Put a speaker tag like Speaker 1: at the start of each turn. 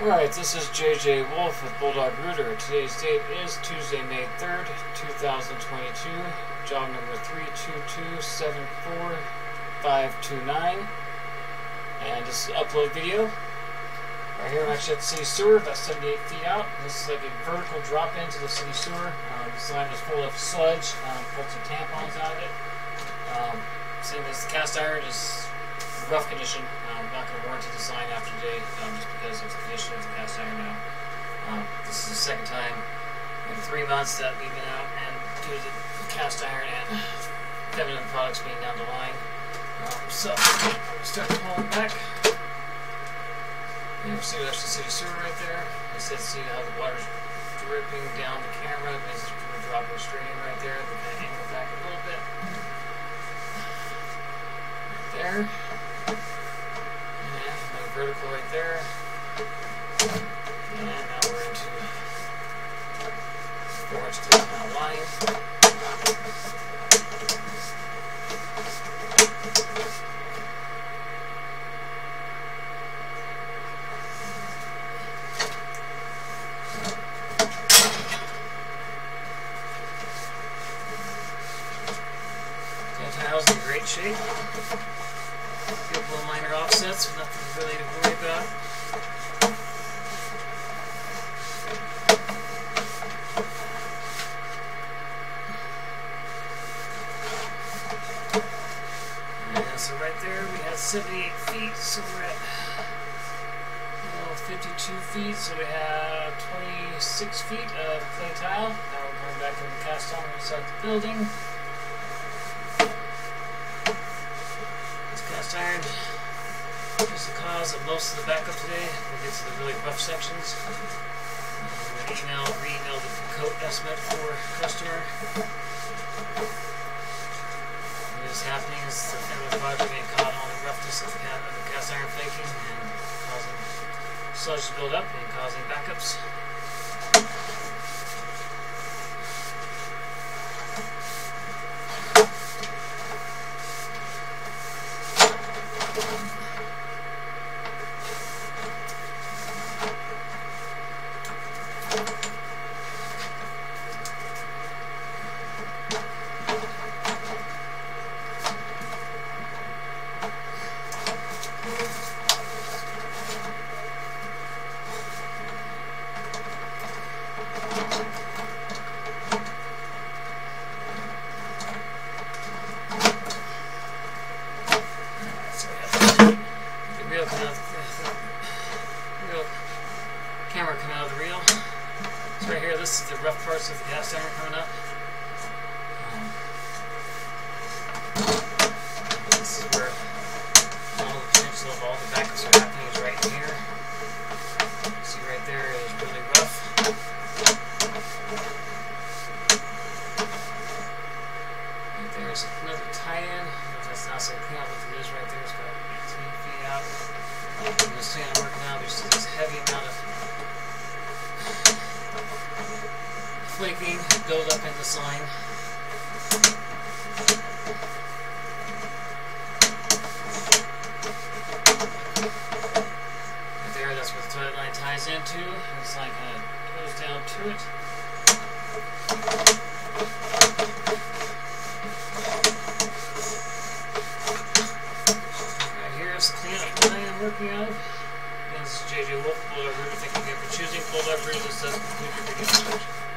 Speaker 1: Alright, this is JJ Wolf with Bulldog Rooter. Today's date is Tuesday, May 3rd, 2022. Job number 322-74529. And this is upload video. Right here I'm actually at the city sewer, about 78 feet out. This is like a vertical drop into the city sewer. Um, this line was full of sludge. Um, pulled some tampons out of it. Um, same as the cast iron is rough condition. I'm not going to warranty the sign after today um, just because of the cast iron now. Um, this is the second time in three months that we've been out and due to the cast iron and feminine products being down the line. Um, so start pulling back. You can see that's the city sewer right there. I said see how the water's dripping down the camera. It's dropping straight in right there. We're going to angle back a little bit. Right there vertical right there. And we're into four inch three mile line. tiles in great shape A couple minor offsets, nothing really to worry about. And so right there we have 78 feet, so we're at oh, 52 feet, so we have 26 feet of clay tile. Now we're going back into the cast iron inside the building. This cast iron is the cause of most of the backup today. We'll get to the really rough sections. I'm going to email, re-email the coat estimate for customer. What is happening is the family project getting caught on the roughness of the cast iron flaking and causing sludge to build up and causing backups. Camera coming out of the reel. So right here, this is the rough parts of the cast iron coming up. Um, this is where all the potential of all the backups are happening is right here. See right there is really rough. Right there is another tie-in. That's not so clean out what it is right there. It's about 18 feet out. You can see I'm working out. There's this heavy amount of flaking build up in the slime. Right there, that's where the toilet line ties into. This line kind uh, of goes down to it. Right here is the cleanup line I'm working on. This is JJ Wolf, Bulldog Rooter. Thank you again for choosing Bulldog Rooter. This does conclude your video.